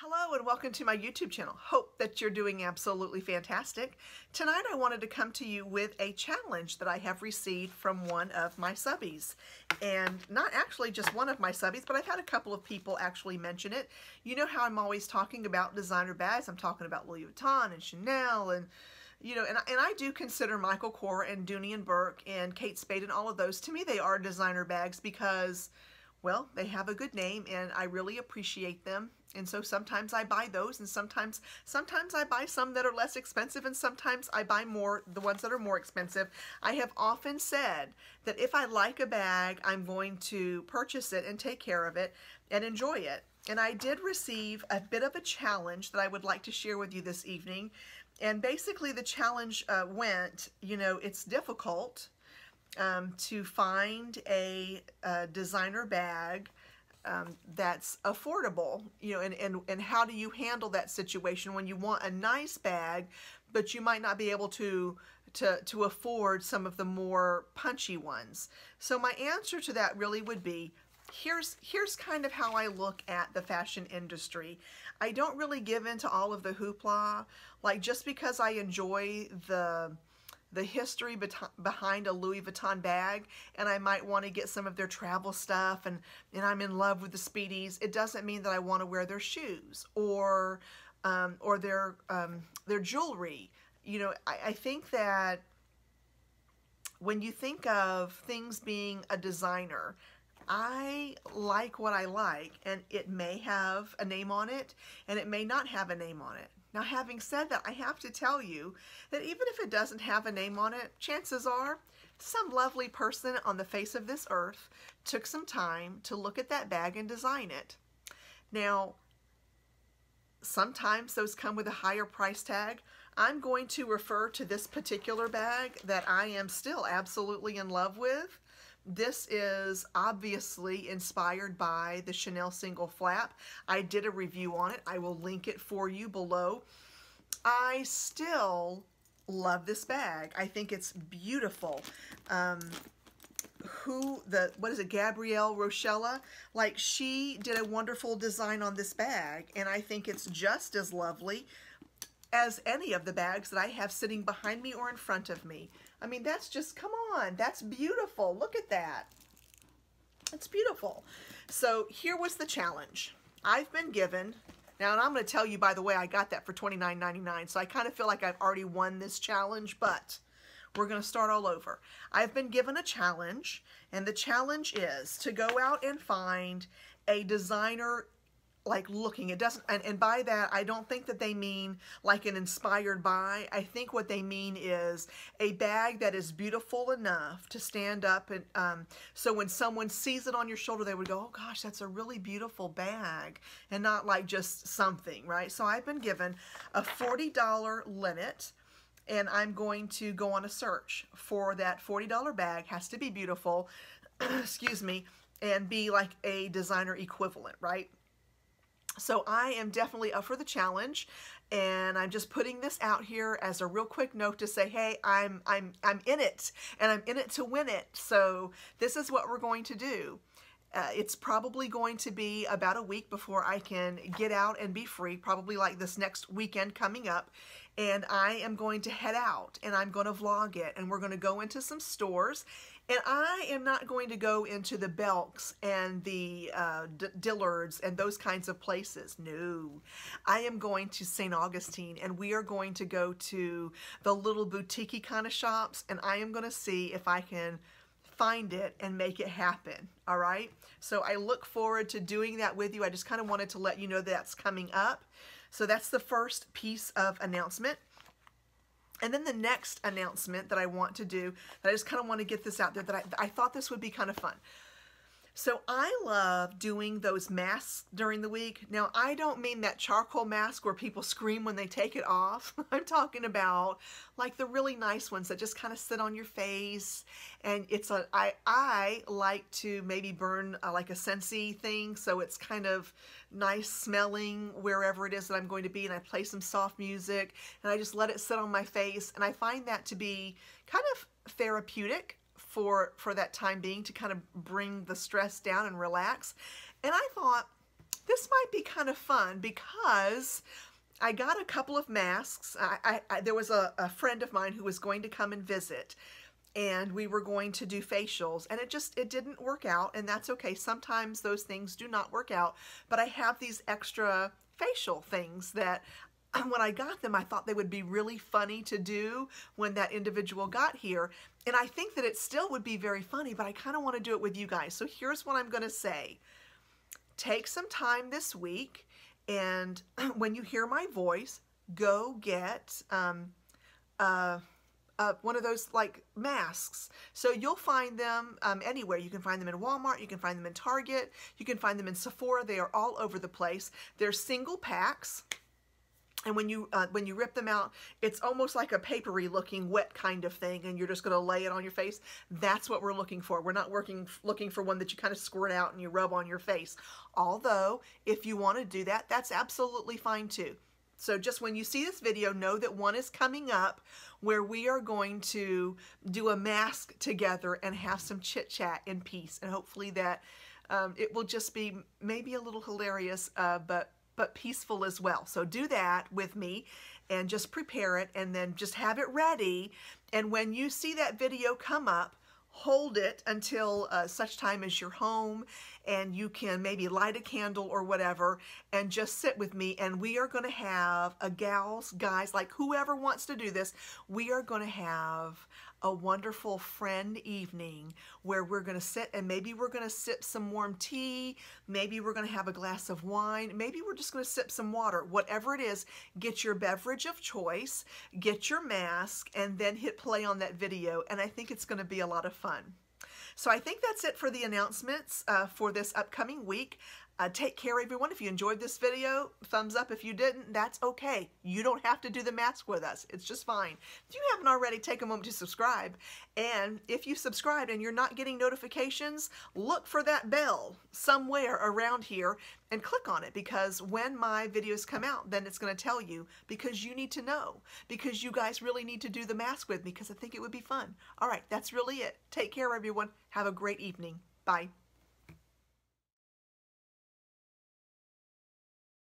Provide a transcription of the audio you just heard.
Hello and welcome to my YouTube channel. Hope that you're doing absolutely fantastic. Tonight I wanted to come to you with a challenge that I have received from one of my subbies. And not actually just one of my subbies, but I've had a couple of people actually mention it. You know how I'm always talking about designer bags. I'm talking about Louis Vuitton and Chanel and you know, and, and I do consider Michael Kors and Dooney and Bourke and Kate Spade and all of those, to me they are designer bags because well, they have a good name and I really appreciate them. And so sometimes I buy those and sometimes sometimes I buy some that are less expensive and sometimes I buy more the ones that are more expensive. I have often said that if I like a bag, I'm going to purchase it and take care of it and enjoy it. And I did receive a bit of a challenge that I would like to share with you this evening. And basically the challenge uh, went, you know, it's difficult um, to find a, a designer bag um, that's affordable, you know, and, and, and how do you handle that situation when you want a nice bag, but you might not be able to, to, to afford some of the more punchy ones. So my answer to that really would be, here's, here's kind of how I look at the fashion industry. I don't really give into all of the hoopla, like just because I enjoy the, the history behind a Louis Vuitton bag and I might want to get some of their travel stuff and, and I'm in love with the Speedies, it doesn't mean that I want to wear their shoes or um, or their um, their jewelry. You know, I, I think that when you think of things being a designer, I like what I like and it may have a name on it and it may not have a name on it. Now, having said that, I have to tell you that even if it doesn't have a name on it, chances are some lovely person on the face of this earth took some time to look at that bag and design it. Now, sometimes those come with a higher price tag. I'm going to refer to this particular bag that I am still absolutely in love with. This is obviously inspired by the Chanel single flap. I did a review on it. I will link it for you below. I still love this bag. I think it's beautiful. Um, who the what is it Gabrielle Rochella like she did a wonderful design on this bag and I think it's just as lovely as any of the bags that I have sitting behind me or in front of me I mean, that's just, come on, that's beautiful. Look at that. It's beautiful. So here was the challenge. I've been given, now and I'm going to tell you, by the way, I got that for $29.99, so I kind of feel like I've already won this challenge, but we're going to start all over. I've been given a challenge, and the challenge is to go out and find a designer like looking. It doesn't, and, and by that, I don't think that they mean like an inspired by. I think what they mean is a bag that is beautiful enough to stand up and um, so when someone sees it on your shoulder, they would go, oh gosh, that's a really beautiful bag and not like just something, right? So I've been given a $40 limit and I'm going to go on a search for that $40 bag. Has to be beautiful, excuse me, and be like a designer equivalent, right? So I am definitely up for the challenge and I'm just putting this out here as a real quick note to say, hey, I'm, I'm, I'm in it and I'm in it to win it. So this is what we're going to do. Uh, it's probably going to be about a week before I can get out and be free, probably like this next weekend coming up. And I am going to head out and I'm going to vlog it and we're going to go into some stores and I am not going to go into the Belks and the uh, Dillards and those kinds of places. No. I am going to St. Augustine and we are going to go to the little boutique kind of shops and I am going to see if I can find it and make it happen. All right. So I look forward to doing that with you. I just kind of wanted to let you know that's coming up. So that's the first piece of announcement. And then the next announcement that I want to do, that I just kind of want to get this out there, that I, I thought this would be kind of fun. So I love doing those masks during the week. Now, I don't mean that charcoal mask where people scream when they take it off. I'm talking about like the really nice ones that just kind of sit on your face. And it's a, I, I like to maybe burn a, like a Scentsy thing. So it's kind of nice smelling wherever it is that I'm going to be. And I play some soft music and I just let it sit on my face. And I find that to be kind of therapeutic for, for that time being to kind of bring the stress down and relax. And I thought, this might be kind of fun because I got a couple of masks. I, I, I there was a, a friend of mine who was going to come and visit and we were going to do facials and it just it didn't work out and that's okay sometimes those things do not work out but I have these extra facial things that when I got them, I thought they would be really funny to do when that individual got here. And I think that it still would be very funny, but I kind of want to do it with you guys. So here's what I'm going to say. Take some time this week, and when you hear my voice, go get um, uh, uh, one of those like masks. So you'll find them um, anywhere. You can find them in Walmart, you can find them in Target, you can find them in Sephora. They are all over the place. They're single packs. And when you uh, when you rip them out, it's almost like a papery looking wet kind of thing, and you're just going to lay it on your face. That's what we're looking for. We're not working looking for one that you kind of squirt out and you rub on your face. Although, if you want to do that, that's absolutely fine too. So just when you see this video, know that one is coming up where we are going to do a mask together and have some chit chat in peace. And hopefully that um, it will just be maybe a little hilarious, uh, but but peaceful as well. So do that with me and just prepare it and then just have it ready. And when you see that video come up, hold it until uh, such time as you're home and you can maybe light a candle or whatever and just sit with me and we are going to have a gals guys like whoever wants to do this we are going to have a wonderful friend evening where we're going to sit and maybe we're going to sip some warm tea, maybe we're going to have a glass of wine, maybe we're just going to sip some water. Whatever it is, get your beverage of choice, get your mask, and then hit play on that video. And I think it's going to be a lot of fun. So I think that's it for the announcements uh, for this upcoming week. Uh, take care, everyone. If you enjoyed this video, thumbs up. If you didn't, that's okay. You don't have to do the mask with us. It's just fine. If you haven't already, take a moment to subscribe. And if you subscribed and you're not getting notifications, look for that bell somewhere around here and click on it because when my videos come out, then it's going to tell you because you need to know because you guys really need to do the mask with me because I think it would be fun. All right, that's really it. Take care, everyone. Have a great evening. Bye.